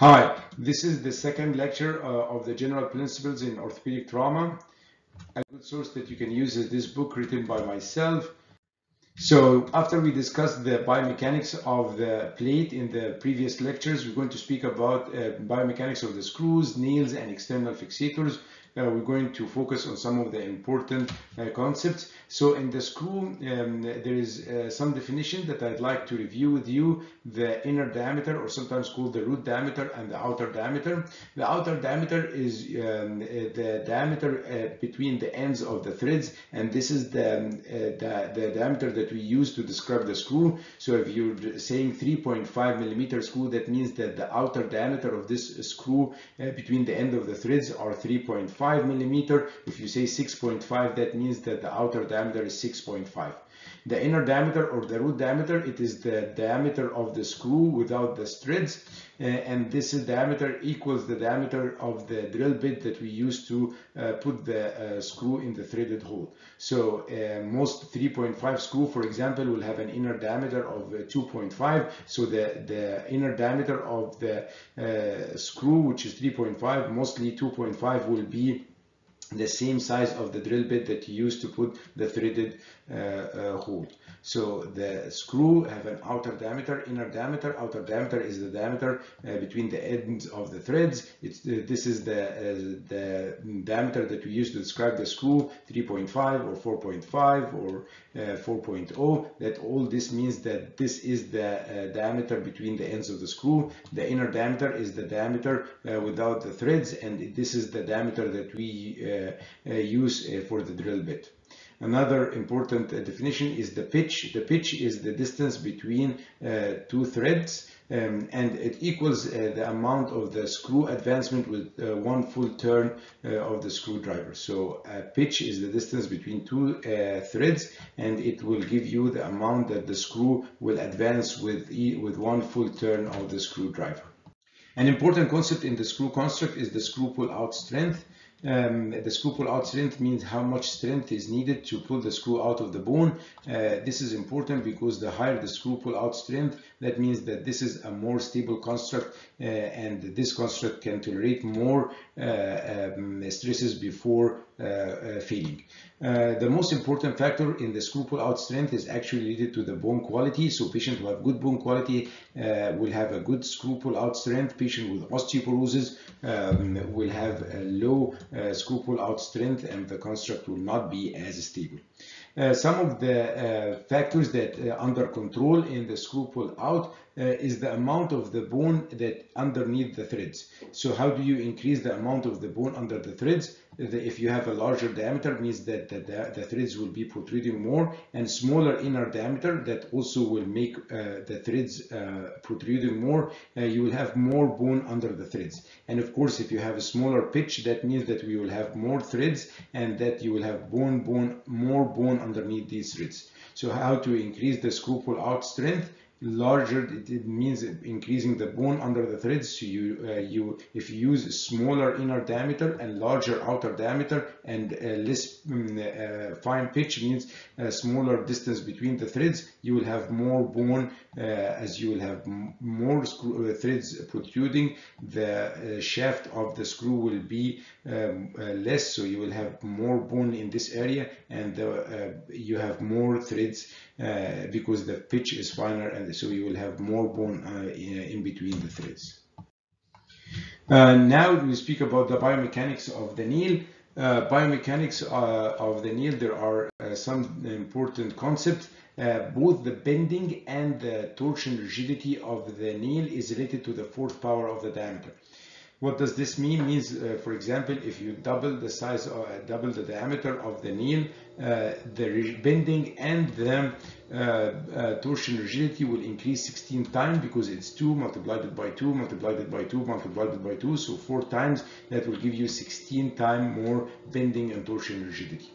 Hi, this is the second lecture uh, of the general principles in orthopedic trauma. A good source that you can use is this book written by myself. So after we discussed the biomechanics of the plate in the previous lectures, we're going to speak about uh, biomechanics of the screws, nails, and external fixators. Uh, we're going to focus on some of the important uh, concepts. So in the screw, um, there is uh, some definition that I'd like to review with you, the inner diameter, or sometimes called the root diameter, and the outer diameter. The outer diameter is um, the diameter between the ends of the threads, and this is the, um, the, the diameter that we use to describe the screw. So if you're saying 3.5 millimeter screw, that means that the outer diameter of this screw between the end of the threads are 3.5 5 millimeter. If you say 6.5, that means that the outer diameter is 6.5. The inner diameter or the root diameter, it is the diameter of the screw without the threads. Uh, and this diameter equals the diameter of the drill bit that we use to uh, put the uh, screw in the threaded hole. So most 3.5 screw, for example, will have an inner diameter of uh, 2.5. So the, the inner diameter of the screw, which is 3.5, mostly 2.5 will be the same size of the drill bit that you use to put the threaded uh, uh, hole. So the screw have an outer diameter, inner diameter. Outer diameter is the diameter uh, between the ends of the threads. It's this is the the diameter that we use to describe the screw 3.5 or 4.5 or 4.0. That all this means that this is the diameter between the ends of the screw. The inner diameter is the diameter without the threads, and this is the diameter that we use for the drill bit. Another important uh, definition is the pitch. The pitch is the distance between uh, two threads um, and it equals uh, the amount of the screw advancement with uh, one full turn uh, of the screwdriver. So pitch is the distance between two uh, threads and it will give you the amount that the screw will advance with, e with one full turn of the screwdriver. An important concept in the screw construct is the screw pull out strength. Um, the screw pull out strength means how much strength is needed to pull the screw out of the bone. Uh, this is important because the higher the screw pull out strength, that means that this is a more stable construct uh, and this construct can tolerate more uh, um, stresses before uh, uh, failing. The most important factor in the screw pull out strength is actually related to the bone quality. So patients who have good bone quality will have a good screw pull out strength. Patient with osteoporosis um, will have a low screw pull out strength and the construct will not be as stable. Uh, some of the uh, factors that uh, under control in the screw pull out is the amount of the bone that underneath the threads. So how do you increase the amount of the bone under the threads? The, if you have a larger diameter means that the, the, the, threads will be protruding more and smaller inner diameter that also will make uh, the threads uh, protruding more. Uh, you will have more bone under the threads. And of course, if you have a smaller pitch, that means that we will have more threads and that you will have bone, bone, more bone underneath these threads. So how to increase the screw pull out strength? Larger it, means increasing the bone under the threads. So you uh, you if you use smaller inner diameter and larger outer diameter and uh, less um, uh, fine pitch means a smaller distance between the threads you will have more bone as you will have more screw, uh, threads protruding the uh, shaft of the screw will be um, less so you will have more bone in this area and you have more threads because the pitch is finer and so you will have more bone uh, in, in, between the threads. Uh, now we speak about the biomechanics of the nail. Uh, biomechanics uh, of the nail, there are uh, some important concepts. Uh, both the bending and the torsion rigidity of the nail is related to the fourth power of the diameter. What does this mean? Means, uh, for example, if you double the size or uh, double the diameter of the nail, uh, the bending and the uh, torsion rigidity will increase 16 times because it's 2 multiplied by 2 multiplied by 2 multiplied by 2, so 4 times. That will give you 16 times more bending and torsion rigidity.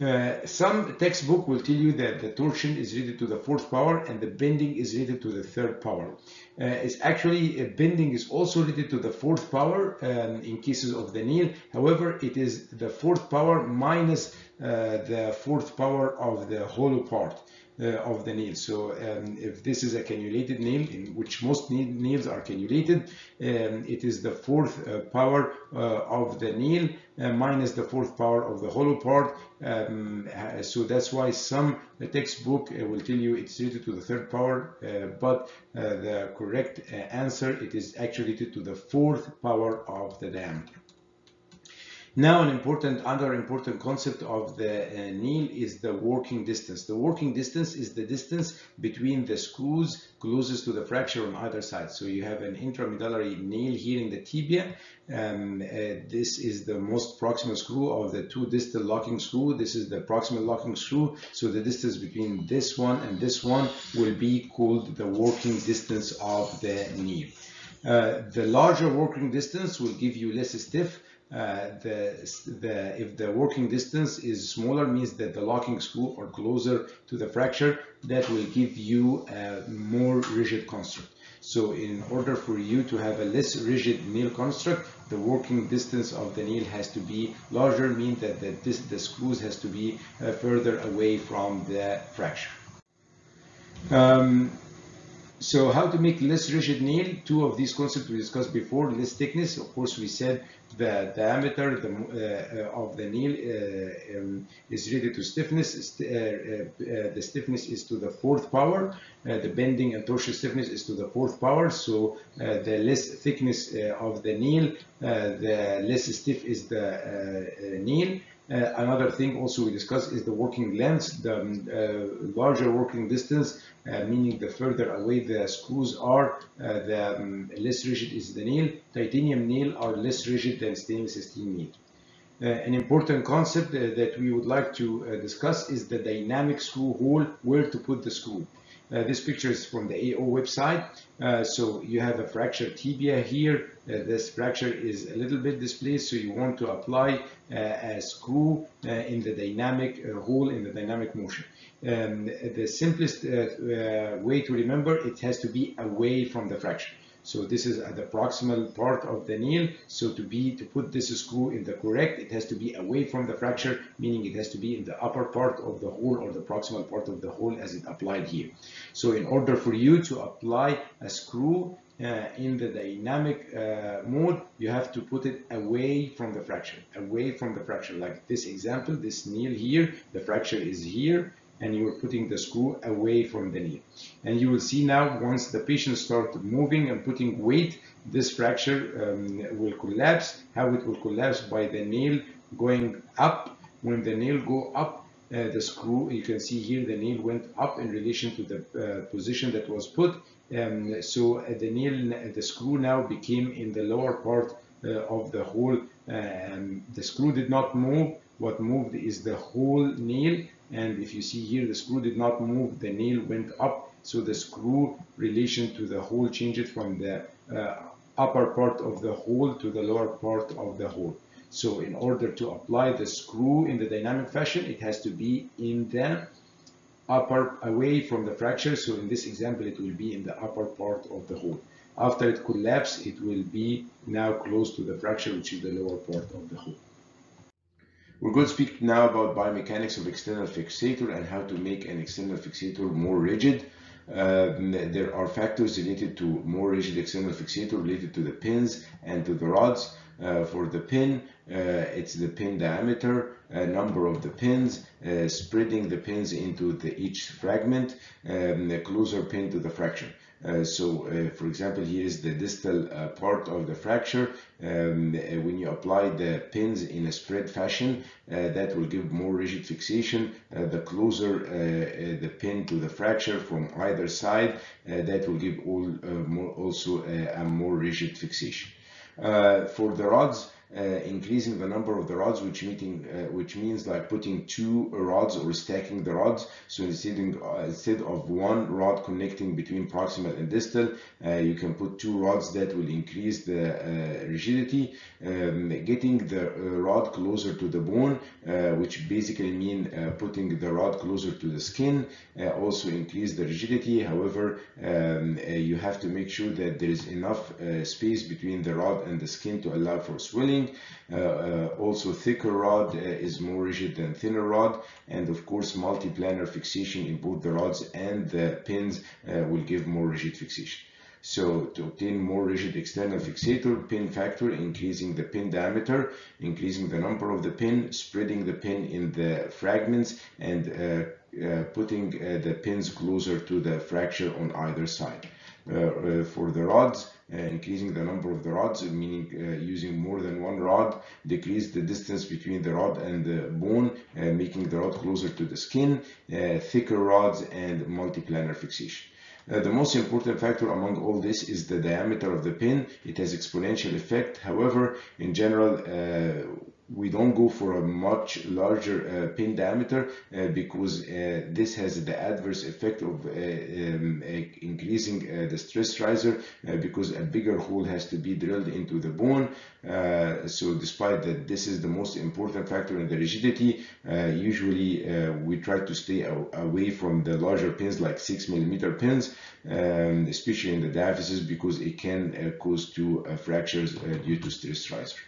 Uh, some textbook will tell you that the torsion is related to the fourth power and the bending is related to the third power. Uh, it's actually uh, bending is also related to the fourth power um, in cases of the nail. However, it is the fourth power minus uh, the fourth power of the hollow part. Of the nail. So um, if this is a cannulated nail, in which most nails are cannulated, um, it is the fourth uh, power uh, of the nail uh, minus the fourth power of the hollow part. Um, so that's why some textbook will tell you it's rated to the third power, but the correct answer, it is actually rated to the fourth power of the diameter. Now, an important, other important concept of the uh, is the working distance. The working distance is the distance between the screws closest to the fracture on either side. So you have an intramedullary nail here in the tibia. Um, uh, this is the most proximal screw of the two distal locking screw. This is the proximal locking screw. So the distance between this one and this one will be called the working distance of the nail. Uh, the larger working distance will give you less stiff the, the, if the working distance is smaller means that the locking screw are closer to the fracture that will give you a more rigid construct. So in order for you to have a less rigid nail construct the working distance of the nail has to be larger means that the, this, the screws has to be uh, further away from the fracture. Um, so how to make less rigid nail? Two of these concepts we discussed before. Less thickness, of course, we said the diameter the, uh, of the nail uh, um, is related to stiffness. Uh, uh, the stiffness is to the fourth power. Uh, the bending and torsion stiffness is to the fourth power. So uh, the less thickness of the nail, the less stiff is the nail. Uh, another thing also we discussed is the working length, the um, uh, larger working distance, uh, meaning the further away the screws are, uh, the um, less rigid is the nail. Titanium nail are less rigid than stainless steel nail. Uh, an important concept uh, that we would like to discuss is the dynamic screw hole, where to put the screw. Uh, this picture is from the AO website. Uh, so you have a fractured tibia here. Uh, this fracture is a little bit displaced, so you want to apply uh, a screw uh, in the dynamic uh, hole in the dynamic motion. Um, the simplest way to remember, it has to be away from the fracture. So this is at the proximal part of the nail. So to be to put this screw in the correct, it has to be away from the fracture, meaning it has to be in the upper part of the hole or the proximal part of the hole as it applied here. So in order for you to apply a screw uh, in the dynamic uh, mode, you have to put it away from the fracture, away from the fracture. Like this example, this nail here, the fracture is here, and you're putting the screw away from the nail. And you will see now once the patient starts moving and putting weight, this fracture um, will collapse. How it will collapse by the nail going up. When the nail go up, uh, the screw, you can see here the nail went up in relation to the uh, position that was put. Um, so uh, the nail, the screw now became in the lower part uh, of the hole. Um, the screw did not move. What moved is the whole nail and if you see here the screw did not move the nail went up. So the screw relation to the hole changed from the uh, upper part of the hole to the lower part of the hole. So in order to apply the screw in the dynamic fashion it has to be in the upper away from the fracture. So in this example it will be in the upper part of the hole. After it collapses it will be now close to the fracture which is the lower part of the hole we're going to speak now about biomechanics of external fixator and how to make an external fixator more rigid. Uh, there are factors related to more rigid external fixator related to the pins and to the rods. Uh, for the pin, uh, it's the pin diameter, uh, number of the pins, uh, spreading the pins into the, each fragment, um, the closer pin to the fracture. Uh, so, uh, for example, here is the distal uh, part of the fracture. Um, uh, when you apply the pins in a spread fashion, uh, that will give more rigid fixation. Uh, the closer the pin to the fracture from either side, that will give all, more, also a more rigid fixation. for the rods, increasing the number of the rods, which meeting, uh, which means like putting two rods or stacking the rods. So instead, uh, instead of one rod connecting between proximal and distal, uh, you can put two rods that will increase the uh, rigidity. Um, getting the uh, rod closer to the bone, which basically mean putting the rod closer to the skin, also increase the rigidity. However, um, you have to make sure that there is enough space between the rod and the skin to allow for swelling Uh, uh, also thicker rod uh, is more rigid than thinner rod and of course multi-planar fixation in both the rods and the pins will give more rigid fixation. So to obtain more rigid external fixator, pin factor, increasing the pin diameter, increasing the number of the pin, spreading the pin in the fragments, and uh, uh, putting uh, the pins closer to the fracture on either side. For the rods, uh, increasing the number of the rods, meaning uh, using more than one rod, decrease the distance between the rod and the bone, uh, making the rod closer to the skin, thicker rods, and multiplanar fixation. Uh, the most important factor among all this is the diameter of the pin. It has exponential effect. However, in general, uh, we don't go for a much larger uh, pin diameter uh, because uh, this has the adverse effect of uh, um, increasing uh, the stress riser uh, because a bigger hole has to be drilled into the bone. so despite that this is the most important factor in the rigidity, usually we try to stay away from the larger pins like 6 millimeter pins, um, especially in the diaphysis because it can cause two fractures due to stress riser.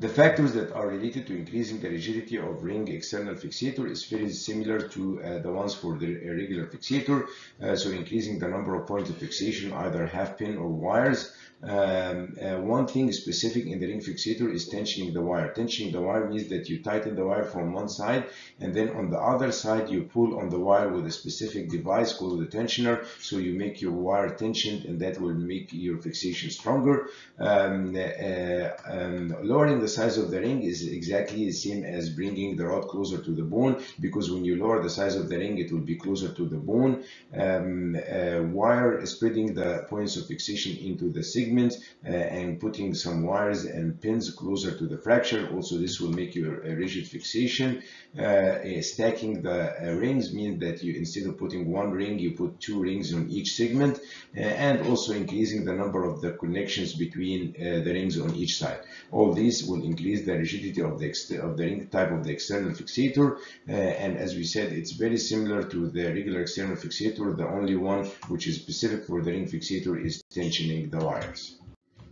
The factors that are related to increasing the rigidity of ring external fixator is very similar to uh, the ones for the regular fixator. Uh, so increasing the number of points of fixation, either half pin or wires, um, uh, one thing specific in the ring fixator is tensioning the wire. Tensioning the wire means that you tighten the wire from one side and then on the other side you pull on the wire with a specific device called the tensioner so you make your wire tensioned and that will make your fixation stronger. Um, uh, um, lowering the size of the ring is exactly the same as bringing the rod closer to the bone because when you lower the size of the ring it will be closer to the bone. Um, uh, wire spreading the points of fixation into the signal uh, and putting some wires and pins closer to the fracture. Also, this will make your rigid fixation. Uh, stacking the uh, rings means that you instead of putting one ring, you put two rings on each segment, and also increasing the number of the connections between the rings on each side. All these will increase the rigidity of the of the ring type of the external fixator, and as we said, it's very similar to the regular external fixator. The only one which is specific for the ring fixator is tensioning the wires.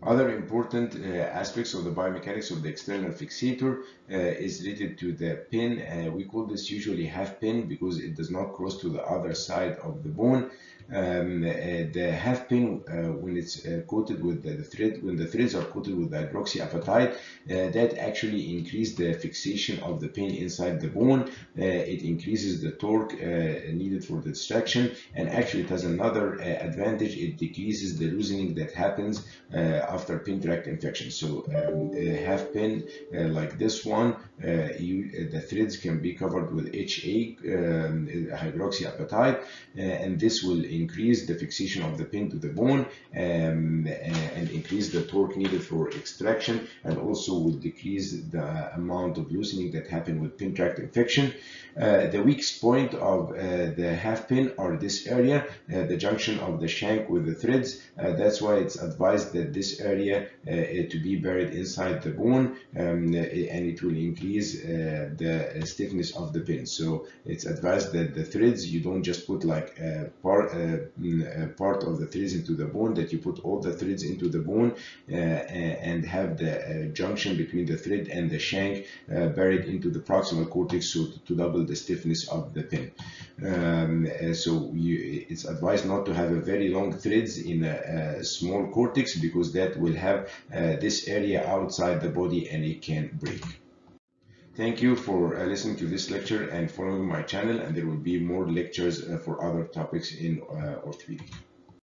Other important uh, aspects of the biomechanics of the external fixator uh, is related to the pin. Uh, we call this usually half pin because it does not cross to the other side of the bone um, uh, the half pin uh, when it's uh, coated with the, the, thread when the threads are coated with the hydroxyapatite that actually increase the fixation of the pin inside the bone. It increases the torque needed for the extraction. And actually it has another advantage. It decreases the loosening that happens after pin tract infection. So um, half pin like this one Uh, you, uh, the threads can be covered with HA um, uh, hydroxyapatite and this will increase the fixation of the pin to the bone um, and increase the torque needed for extraction and also will decrease the amount of loosening that happen with pin tract infection. Uh, the weak point of uh, the half pin or this area, uh, the junction of the shank with the threads. Uh, that's why it's advised that this area uh, to be buried inside the bone um, uh, and it will increase the stiffness of the pin. So it's advised that the threads, you don't just put like a part, mm, part of the threads into the bone, that you put all the threads into the bone and have the junction between the thread and the shank buried into the proximal cortex so to, to the stiffness of the pin. Um, uh, so you, it's advised not to have a very long threads in a, a small cortex because that will have uh, this area outside the body and it can break. Thank you for uh, listening to this lecture and following my channel and there will be more lectures uh, for other topics in uh, orthopedic.